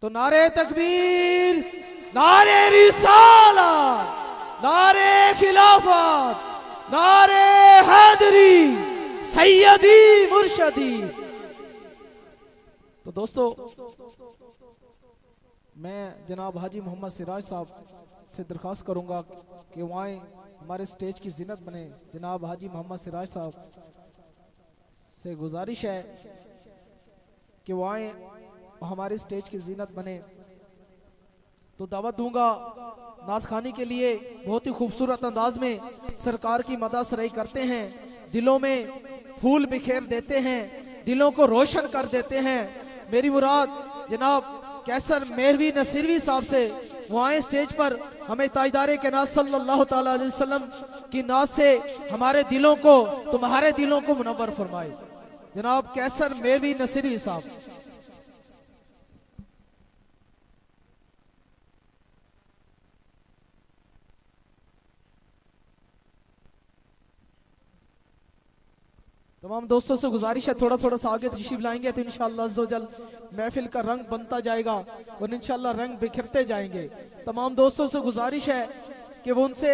تو نعرے تکبیر نعرے رسالت نعرے خلافت نعرے حیدری سیدی مرشدی۔ تو دوستو، میں جناب حاجی محمد سراج صاحب سے درخواست کروں گا کہ وہ آئیں ہمارے سٹیج کی زینت بنے۔ جناب حاجی محمد سراج صاحب سے گزارش ہے کہ وہ آئیں ہمارے سٹیج کی زینت بنے۔ تو دعوت دوں گا نعت خانی کے لیے بہت ہی خوبصورت انداز میں سرکار کی مدہ سرائی کرتے ہیں۔ دلوں میں پھول بکھیر دیتے ہیں، دلوں کو روشن کر دیتے ہیں۔ میری مراد جناب کیسر مہروی نصیروی صاحب سے وہ آئیں سٹیج پر ہمیں تاجدار کے ناز صلی اللہ تعالیٰ علیہ وسلم کی ناز سے ہمارے دلوں کو، تمہارے دلوں کو منور فرمائے۔ جناب کیسر مہروی نصیروی صاحب تمام دوستوں سے گزارش ہے، تھوڑا تھوڑا سا آگے تشریف لائیں گے تو انشاءاللہ عزوجل محفل کا رنگ بنتا جائے گا اور انشاءاللہ رنگ بکھرتے جائیں گے۔ تمام دوستوں سے گزارش ہے کہ وہ ان سے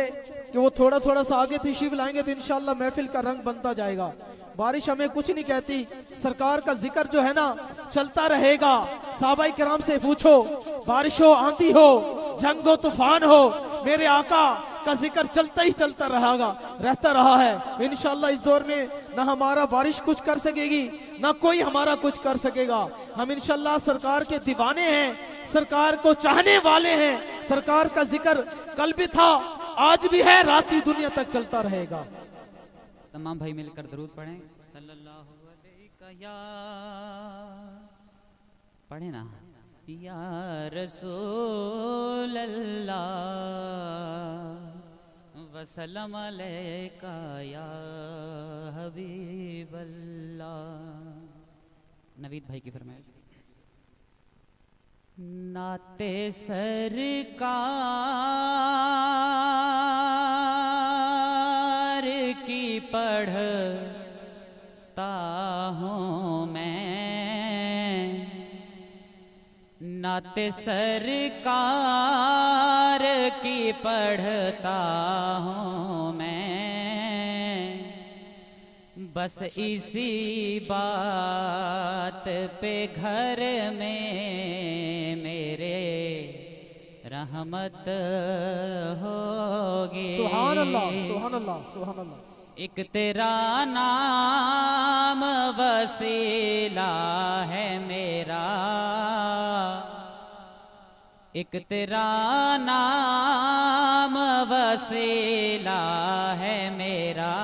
کہ وہ تھوڑا تھوڑا سا آگے تشریف لائیں گے تو انشاءاللہ محفل کا رنگ بنتا جائے گا۔ بارش ہمیں کچھ نہیں کہتی، سرکار کا ذکر جو ہے نا، چلتا رہے گا۔ صحابہ کرام سے پوچھو بارش ہو آندھی ہو، جنگ ہو طوفان ہو، میرے آقا کا ذکر چلتا ہی چلتا رہا گا، رہتا رہا ہے۔ انشاءاللہ اس دور میں نہ ہمارا بارش کچھ کر سکے گی، نہ کوئی ہمارا کچھ کر سکے گا۔ ہم انشاءاللہ سرکار کے دیوانے ہیں، سرکار کو چاہنے والے ہیں۔ سرکار کا ذکر کل بھی تھا، آج بھی ہے راتی دنیا تک چلتا رہے گا۔ تمام بھائی مل کر درود پڑھیں۔ صلی اللہ علیہ پڑھیں نا۔ یا رسول اللہ۔ وسلم علیکہ یا حبیب اللہ۔ نوید بھائی کی فرمائش۔ نعت سرکار کی پڑھتا ہوں میں۔ نعت سرکار کی پڑھتا ہوں میں۔ بس اسی بات پہ گھر میں میرے رحمت ہوگی۔ سبحان اللہ سبحان اللہ سبحان اللہ۔ ایک تیرا نام وسیلہ ہے میرا۔ ایک تیرا نام وسیلہ ہے میرا۔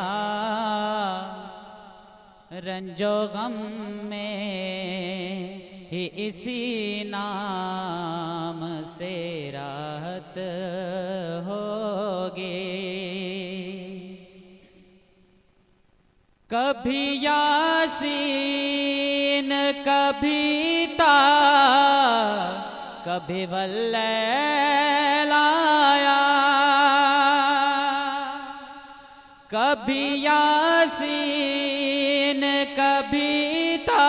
رنج و غم میں ہی اسی نام سے راحت ہوگی۔ کبھی یاسین، کبھی تا کبھی ولیلایا، کبھی یاسین، کبھی تا،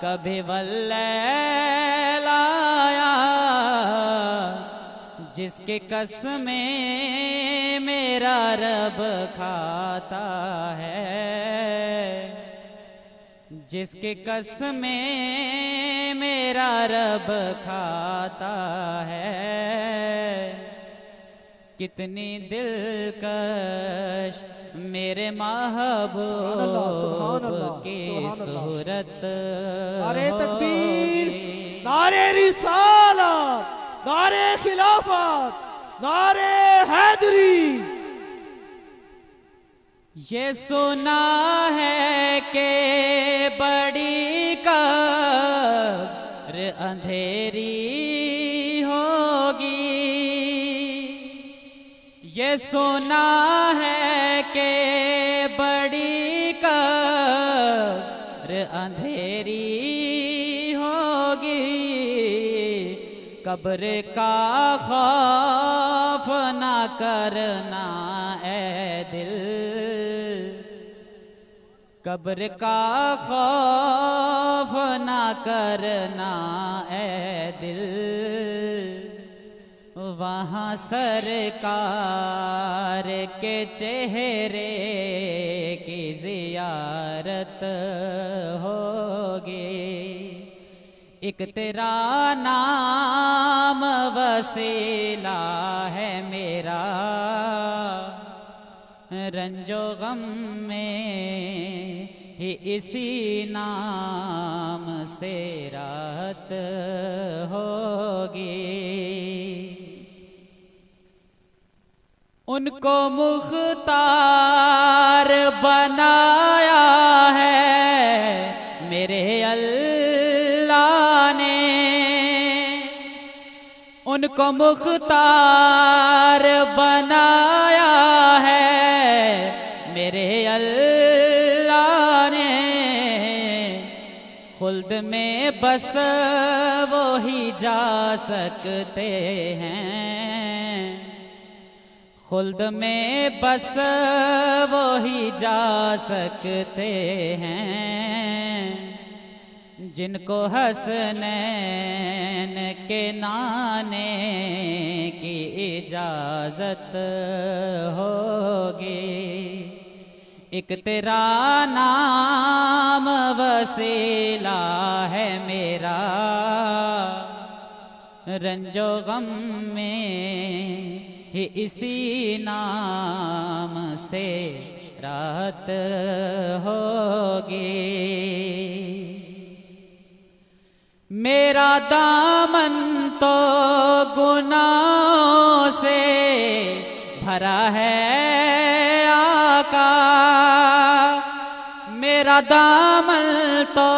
کبھی ولیلایا۔ جس کے قسمیں میرا رب کھاتا ہے، جس کے قسمیں میرا رب کھاتا ہے کتنی دلکش میرے محبوب کی۔ صورت نعرے تکبیر۔ نعرے رسالت نعرے خلافت نعرے حیدری یہ سنا ہے کہ بڑی قبر اندھیری ہوگی۔ یہ سنا ہے کہ بڑی قبر اندھیری ہوگی۔ قبر کا خوف نہ کرنا اے دل۔ قبر کا خوف نہ کرنا اے دل۔ وہاں سرکار کے چہرے کی زیارت ہوگی۔ ایک تیرا نام وسیلہ ہے میرا۔ رنج و غم میں اسی نام سے رات ہوگی۔ ان کو مختار بنایا ہے۔ میرے اللہ نے ان کو مختار بنایا خلد میں بس وہی جا سکتے ہیں۔ خلد میں بس وہی جا سکتے ہیں۔ جن کو حسنین کے نانے کی اجازت ہوگی۔ ایک تیرا نام وسیلہ ہے میرا۔ رنج و غم میں ہی اسی نام سے رات ہوگی۔ میرا دامن تو گناہوں سے بھرا ہے آقا میرا دامن تو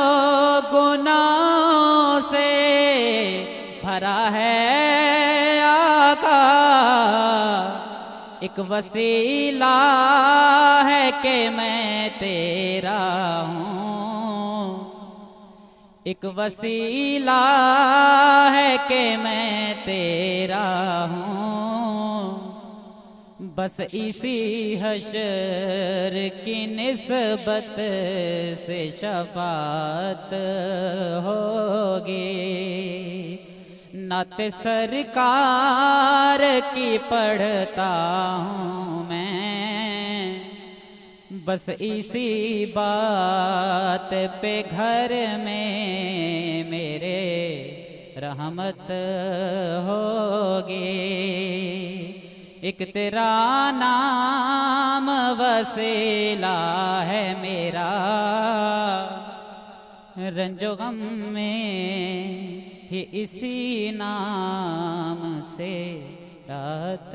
گناہوں سے بھرا ہے آقا۔ ایک وسیلہ ہے کہ میں تیرا ہوں۔ ایک وسیلہ ہے کہ میں تیرا ہوں۔ بس اسی حشر کی نسبت سے شفاعت ہوگی۔ نعت سرکار کی پڑھتا ہوں میں۔ بس اسی بات پہ گھر میں میرے رحمت ہوگی۔ ایک تیرا نام وسیلہ ہے میرا۔ رنج و غم میں ہی اسی نام سے رات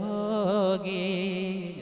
ہوگی۔